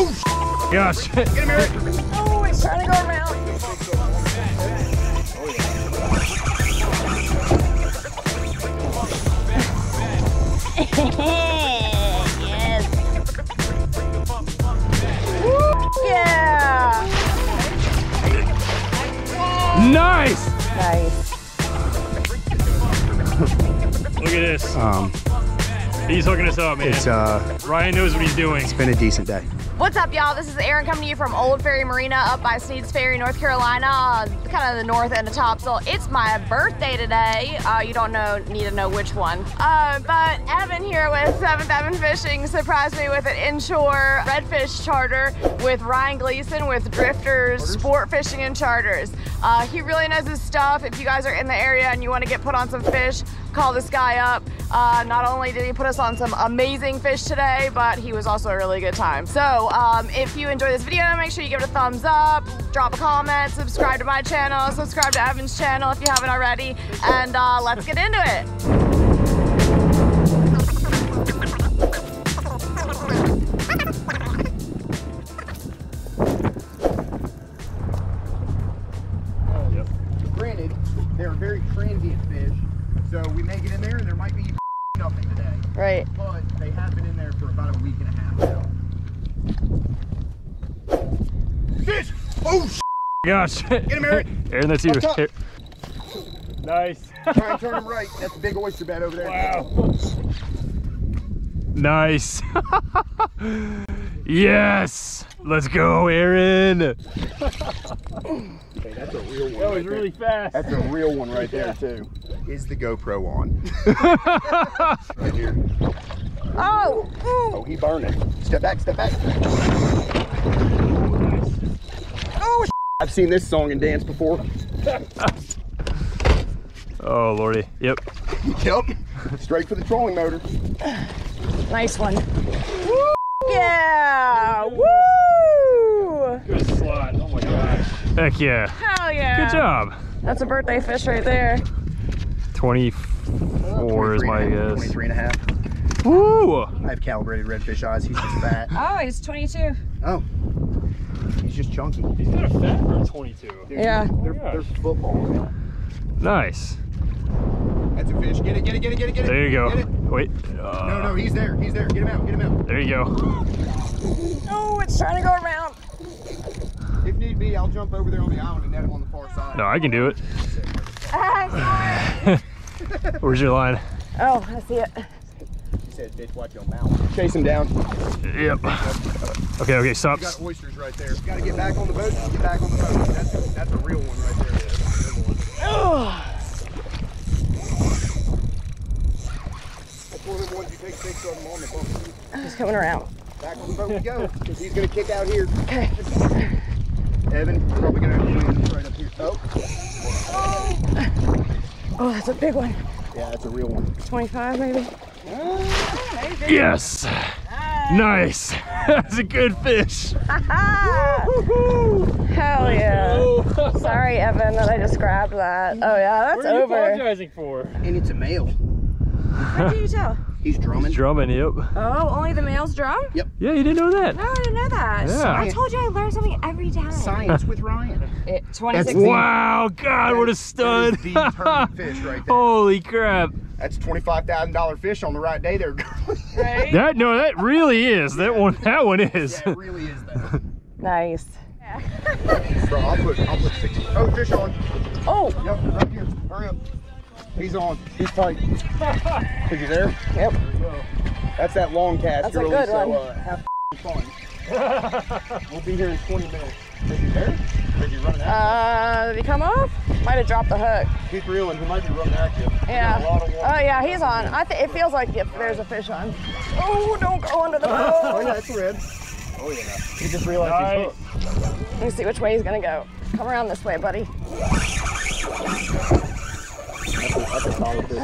Oh, Gosh. get him, Eric. Oh, he's trying to go around. yes. Yeah. Nice. Nice. Look at this. Um, He's hooking us up, man. it's uh, Ryan knows what he's doing. it's been a decent day. What's up, y'all? This is Erin coming to you from Old Ferry Marina up by Sneads Ferry, North Carolina, uh, kind of the north end of Topsail. It's my birthday today. Uh, you don't know, need to know which one. Uh, but Evan here with 7th Evan Fishing surprised me with an inshore redfish charter with Ryan Gleason with Drifters Sport Fishing and Charters. Uh, he really knows his stuff. If you guys are in the area and you want to get put on some fish, call this guy up. Uh, not only did he put us on some amazing fish today, but he was also a really good time. So um, if you enjoy this video, make sure you give it a thumbs up, drop a comment, subscribe to my channel, subscribe to Evan's channel if you haven't already, and uh, let's get into it. Gosh. Get him, Eric. Aaron, that's you. Up top. Here. Nice. Try and turn them right. That's a big oyster bed over there. Wow. Nice. yes. Let's go, Aaron. Okay, that's a real one. That was really fast. That's a real one right there too. Is the GoPro on? right here. Oh, Oh, he burning. Step back, step back. I've seen this song and dance before. Oh, lordy. Yep. Yep. Straight for the trolling motor. nice one. Woo! Yeah. Woo! Good slot. Oh my gosh. Heck yeah. Hell yeah. Good job. That's a birthday fish right there. 24 is my 23 and a- guess. 23 and a half. Woo! I have calibrated redfish eyes. He's just fat. Oh, he's 22. Oh. He's just chunky. He's got a fat for a 22. Dude, Yeah. They're, they're footballs. Nice. That's a fish. Get it, get it, get it, get it, get it. There you go. Get it. Wait. No, Uh, no, he's there. He's there. Get him out. Get him out. There you go. Oh, it's trying to go around. If need be, I'll jump over there on the island and net him on the far side. No, I can do it. Ah, Where's your line? oh, I see it. He said, bitch, watch your mouth. Chase him down. Yep. Okay, okay, stop. You got oysters right there. You gotta get back on the boat. Get back on the boat. That's a, that's a real one right there. That's a good one. That's one of the ones you take six of them on the boat. he's coming around. Back on the boat we go. 'cause he's gonna kick out here. Okay. Evan, probably gonna have to right up here. Oh, Oh, that's a big one. yeah, that's a real one. 25 maybe. Yes. Nice. That's a good fish. Hell yeah. Sorry, Evan, that I just grabbed that. Oh yeah, that's over. apologizing for? And it's a male. How do you tell? He's drumming. Drumming, yep. Oh, only the males drum? Yep. Yeah, you didn't know that. No, I didn't know that. Yeah. I told you I learned something every time. Science with Ryan. It, That's 2016. Wow, God, what a That stud. is the fish right there. Holy crap. That's a twenty-five thousand dollar fish on the right day there, girl. Right? That no, that really is. That one that one is. yeah, it really is that. Nice. Bro, I'll put, I'll put sixty. Oh, fish on. Oh, Yep, right here. Hurry up. He's on. He's tight. Is he there? yep. That's that long cast. That's a really, good so, one. Uh, have fun. We'll be here in 20 minutes. Is he there? Or is he running out? Uh, did he come off? Might have dropped the hook. Keep reeling. He might be running at you. Yeah. A lot of Oh water. yeah, he's on. I think it feels like if there's a fish on. Oh, don't go under the boat. Oh, boat. yeah, it's red. Oh, yeah. He just realized he's hooked. Let me see which way he's gonna go. Come around this way, buddy. That's a solid fish.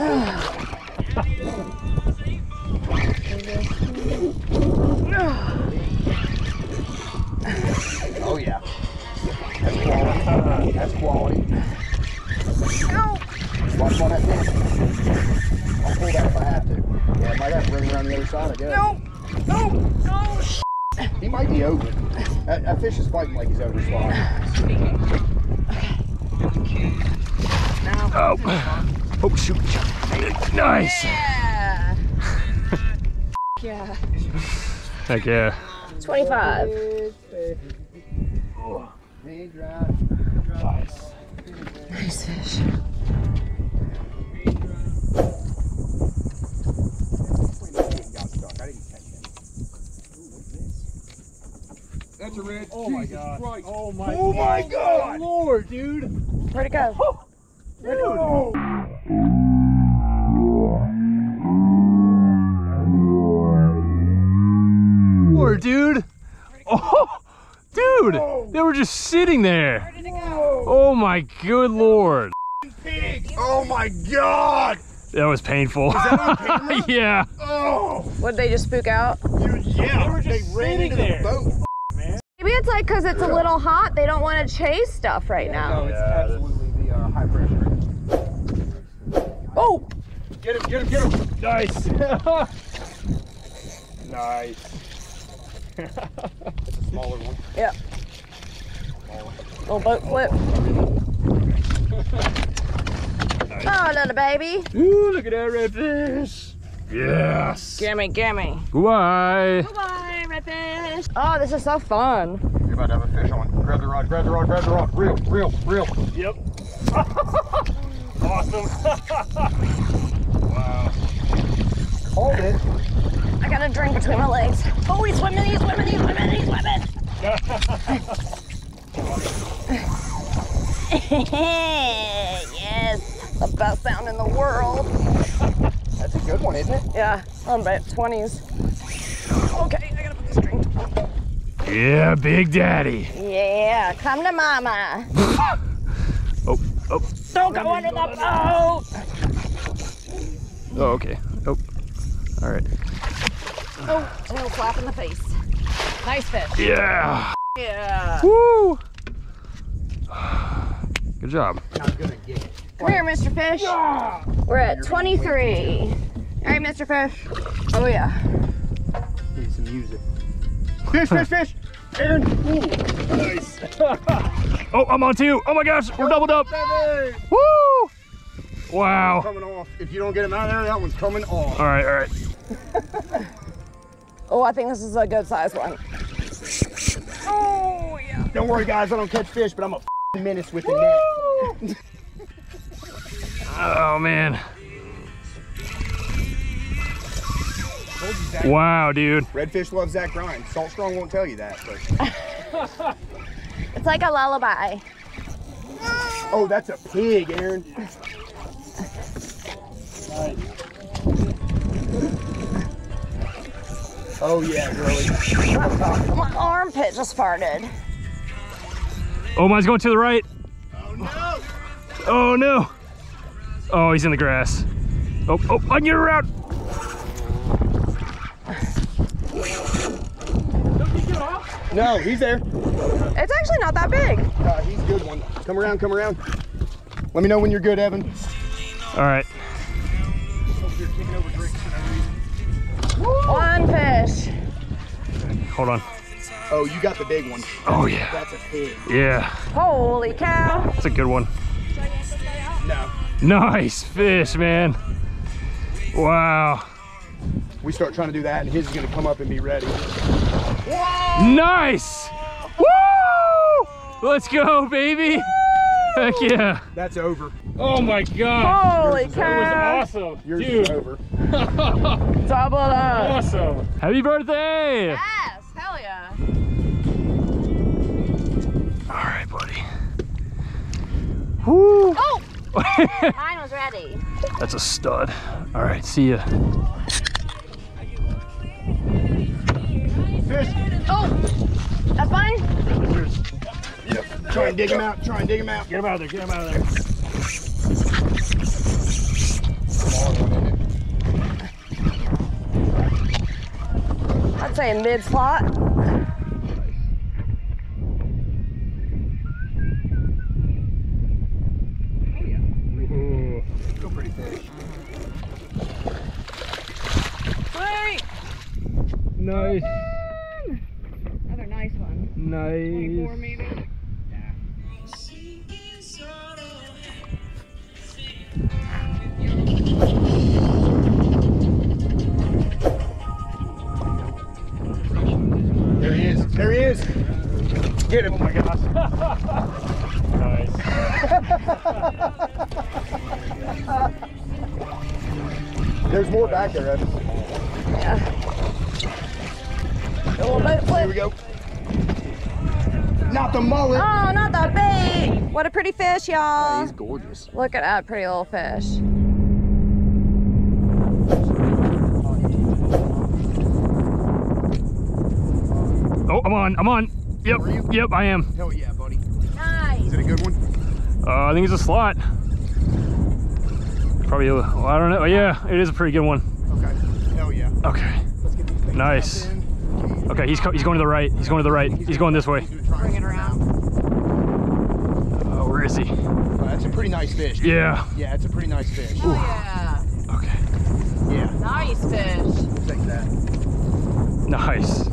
Oh, yeah. That's quality. That's quality. Go. Watch that pin. I'll pull that if I have to. Yeah, I might have to bring around the other side, I guess. No. No. No. He might be over. That, that fish is fighting like he's over spot. Oh. Oh, shoot. Nice. Yeah. yeah. Heck yeah. 25. Hey, drive. Nice. Nice fish. That's a red. Oh my god. Oh my, Oh my God. Lord, dude. Where'd it go? Lord, dude. Oh, dude. They were just sitting there. Oh my good lord. Oh my god! That was painful. yeah. Oh! Would they just spook out? Dude, yeah. They were just ran sitting into there. the boat. Maybe it's like because it's a little hot, they don't want to chase stuff right No, now. it's Yeah, absolutely the uh, high pressure. Oh, Get him, get him, get him! Nice. nice. It's a smaller one. yeah. Little boat flip. Oh, little baby. Ooh, look at that redfish. Yes. Gimme, gimme. Why? Bye, redfish. Oh, this is so fun. You're about to have a fish on. Grab the rod, grab the rod, grab the rod. Reel, reel, reel. Yep. awesome. wow. Hold it. I got a drink between my legs. Oh, he's swimming, he's swimming, he's swimming, he's swimming. yes, the best sound in the world. That's a good one, isn't it? Yeah, I'm about 20s. Okay, I gotta put this drink. Yeah, Big Daddy. Yeah, come to mama. Oh, oh, Don't go under the boat. oh, okay. Oh, all right. Oh, no slap in the face. Nice fish. Yeah. Yeah. Woo. Good job. Not gonna get it. Come here, Mr. Fish. We're at 23. All right, Mr. Fish. Oh, yeah. Need some music. Fish, fish, fish! Aaron! Ooh, nice. Oh, I'm on two. Oh my gosh, we're doubled up. Seven! Woo. Wow. Coming off. If you don't get him out of there, that one's coming off. All right, all right. Oh, I think this is a good size one. Oh, yeah. Don't worry, guys. I don't catch fish, but I'm a menace with the net. Oh man. Told you, Zach. Wow, dude. Redfish loves Zach Grimes. Salt Strong won't tell you that, but It's like a lullaby. oh, that's a pig, Aaron. Oh yeah, girly. My armpit just farted. Oh, mine's going to the right. Oh no! Oh no. Oh, he's in the grass. Oh, oh, I can get around. No, he's there. It's actually not that big. Uh, he's a good one. Come around, come around. Let me know when you're good, Evan. All right. One fish. Hold on. Oh, you got the big one. Oh yeah. That's a pig. Yeah. Holy cow. That's a good one. No. Nice fish, man. Wow. We start trying to do that, and his is gonna come up and be ready. Nice. Woo! Let's go, baby. Heck yeah. That's over. Oh my god. Holy cow. awesome. Yours is over. Double up. awesome. Happy birthday. Yes, hell yeah. All right, buddy. Woo. Oh, mine was ready. That's a stud. All right, see ya. Fish. Oh, that's fine. Yep. Try and dig him out. Try and dig him out. Get him out of there. Get him out of there. Smaller one in it. I'd say mid slot. There he is. There he is. Get him. Oh my gosh. nice. There's more back there, Evan. A little boat Here flip. we go. Not the mullet. Oh, not the bait. What a pretty fish, y'all. He's gorgeous. Look at that pretty little fish. I'm on. I'm on. Yep. Are you? Yep, I am. Hell yeah, buddy. Nice. Is it a good one? Uh, I think it's a slot. Probably. a- Well, I don't know. Yeah, it is a pretty good one. Okay. Hell yeah. Okay. Let's get these Nice. Okay, he's he's going to the right. He's going to the right. He's going this way. He's gonna try Bring it around. Oh, where is he? Oh, that's a pretty nice fish. Yeah. Yeah, it's a pretty nice fish. Oh, yeah. Okay. Yeah, Nice fish. we'll take that. Nice.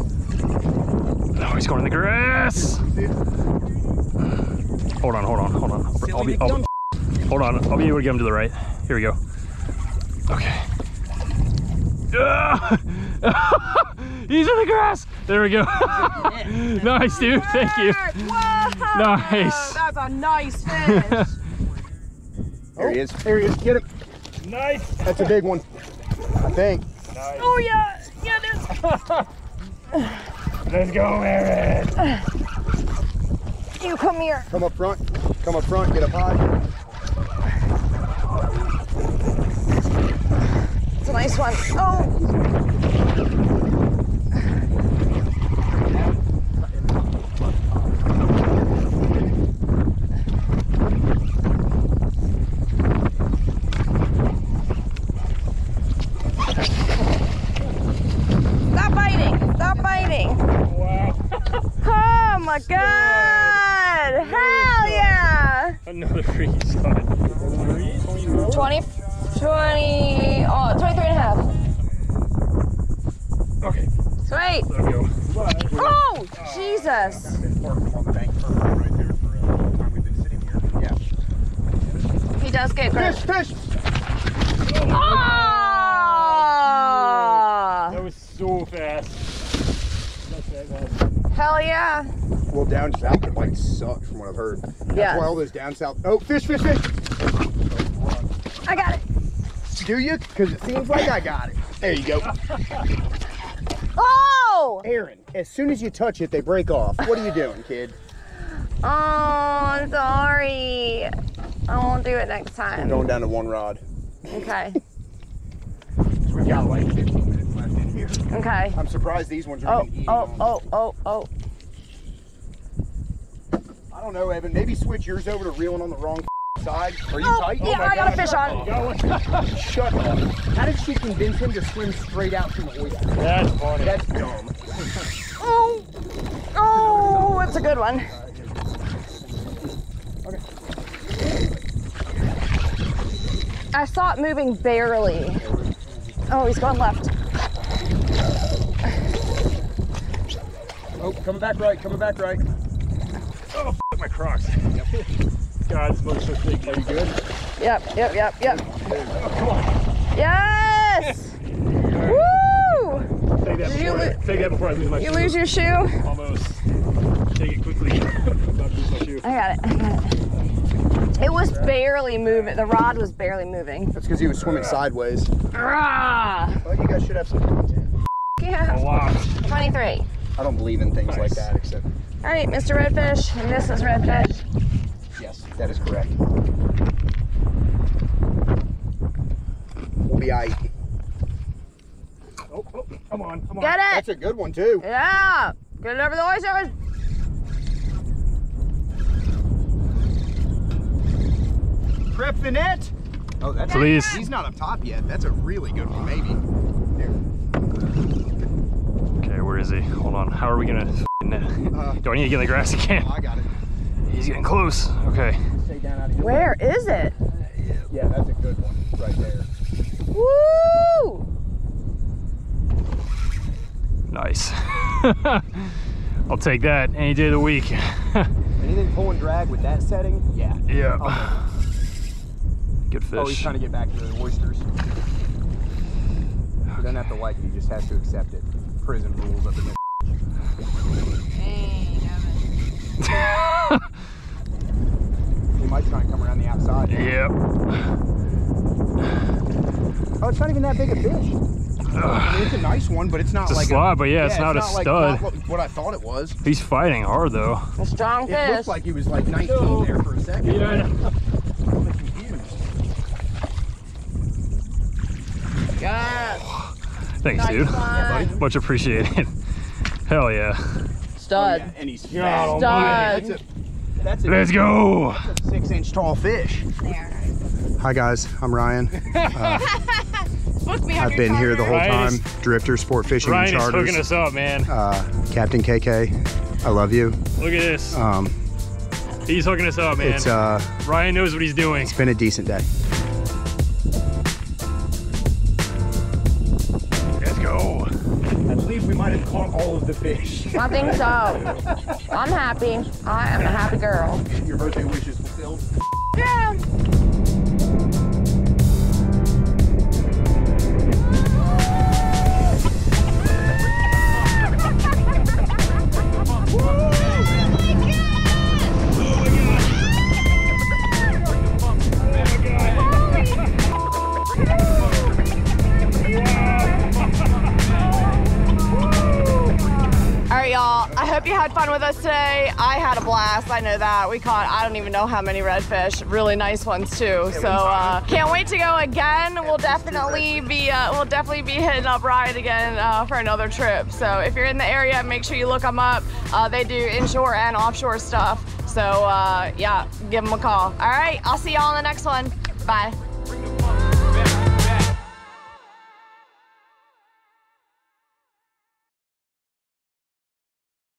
No, he's going in the grass. Hold on, hold on, hold on. I'll, I'll be. I'll, hold on. I'll be able to get him to the right. Here we go. Okay. He's in the grass. There we go. nice, dude. Thank you. Whoa. Nice. That's a nice fish. There he is. There he is. Get him. Nice. That's a big one. I think. oh, yeah. Yeah, there's. Let's go, Aaron. You come here. Come up front. Come up front. Get up high. It's a nice one. Oh. Stop biting! Stop biting! Wow. Oh my god! Hell yeah! Another freaky spot. 20, 20, oh, 23 and a half. Okay, Sweet. there we go. Oh, Jesus. on the bank right there for a long time we've been sitting here. Yeah. He does get good. Fish, fish. Oh! That was so fast. Hell yeah. Well, down south it might suck from what I've heard. That's Yeah. why all those down south. Oh, fish, fish, fish. I got it. Do you? Because it seems like I got it. There you go. Oh! Aaron, as soon as you touch it, they break off. What are you doing, kid? Oh, I'm sorry. I won't do it next I'm time. going down to one rod. Okay. We've got like 15 minutes left in here. Okay. I'm surprised these ones are Oh, even eating oh, them. oh, oh, oh. I don't know, Evan. Maybe switch yours over to reeling on the wrong side. Are you Oh, tight? yeah, oh my I got a fish on. Shut up. How did she convince him to swim straight out from the oyster? That's funny. That's dumb. Oh, oh, it's a good one. I saw it moving barely. Oh, he's going left. Oh, coming back right, coming back right. Oh, f- my Crocs. God, this boat's so big. Are you good? Yep, yep, yep, yep. Oh, come on. Yes! Woo! Take that you before, I, take that before I lose my You shoe. You lose your shoe? Almost. Take it quickly. About to lose my shoe. I got it, I got it. It was barely moving. The rod was barely moving. That's because he was swimming sideways. Ah! Well, you guys should have some content. A Yeah, lot. 23. I don't believe in things like that, except All right, Mr. Redfish and this is Redfish. Yes, that is correct. We'll be aight. Oh, oh, come on, come on. Get it! That's a good one too. Yeah! Get it over the oysters! Prep the net. Oh, that's Please. He's not up top yet. That's a really good one, maybe. Okay, where is he? Hold on. How are we gonna? f***ing- Uh, Do I need to get in the grass again? oh, I got it. He's getting close. Okay. Stay down out of here. Where is it? Yeah, that's a good one right there. Woo! Nice. I'll take that any day of the week. Anything pull and drag with that setting, yeah. yeah. I'll Good Oh, he's trying to get back to the oysters. He doesn't have to like it, he just has to accept it. Prison rules of the Mid- He might try and come around the outside. yep. Oh, it's not even that big a fish. I mean, it's a nice one, but it's not It's a like slot, but yeah, it's not a like- stud. not what, what I thought it was. He's fighting hard though. A strong It fish. looked like he was like 19 there for a second. I'm. Yes. Thanks, dude. Nice one. Much appreciated. Hell yeah. Stud. Oh, Yeah, and he's God fat. Almighty. That's a, Let's go. six inch tall fish. Hi guys, I'm Ryan. Supposed to be I've been here the whole Ryan time. is- Drifter, sport fishing, Ryan and is charters. hooking us up, man. Uh, Captain KK, I love you. Look at this. Um, He's hooking us up, man. it's uh, Ryan knows what he's doing. it's been a decent day. Believe we might have caught all of the fish. I think so. I'm happy. I am a happy girl. Your birthday wish is fulfilled. Yeah. Hope you had fun with us today. I had a blast. I know that. We caught, I don't even know how many redfish. Really nice ones too. So uh, can't wait to go again. We'll definitely be, uh, we'll definitely be hitting up Ryan again uh, for another trip. So if you're in the area, make sure you look them up. Uh, they do inshore and offshore stuff. So uh, yeah, give them a call. All right, I'll see y'all in the next one. Bye.